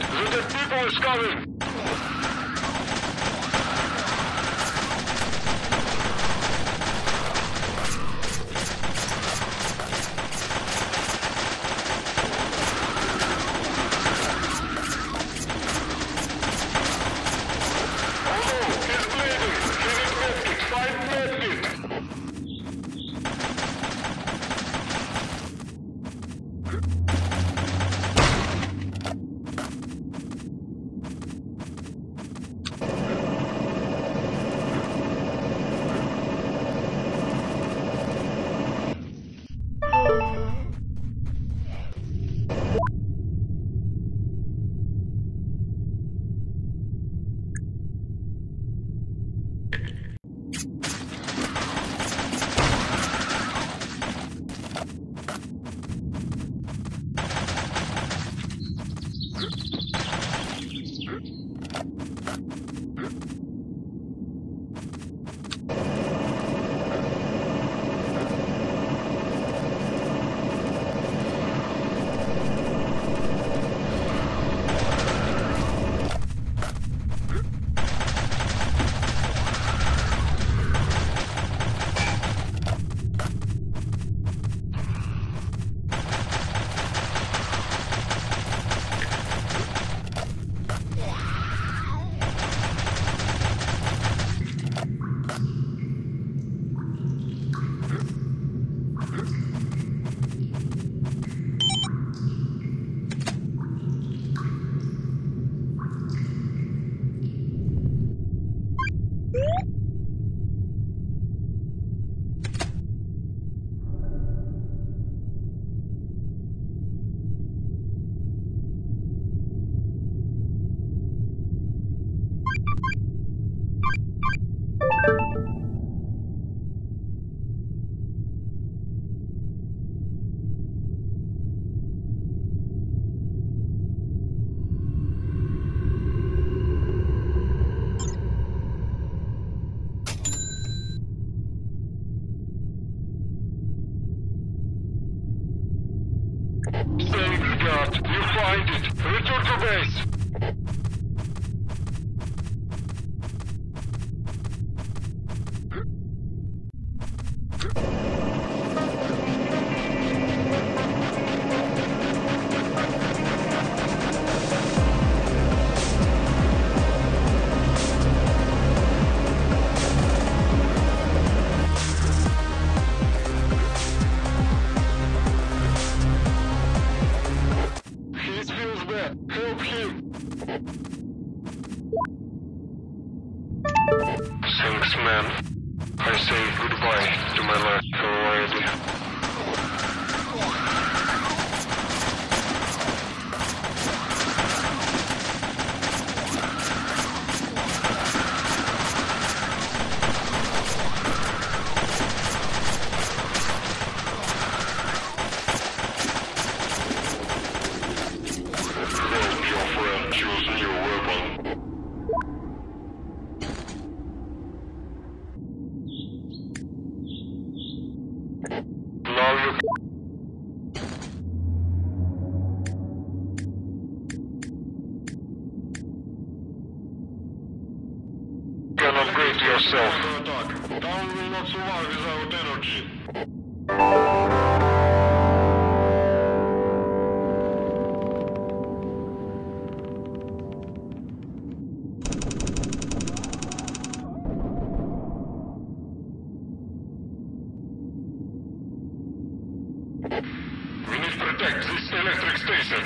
right. The people is coming. Man. I say goodbye to my life already. Yourself. Town will not survive without energy. We need to protect this electric station.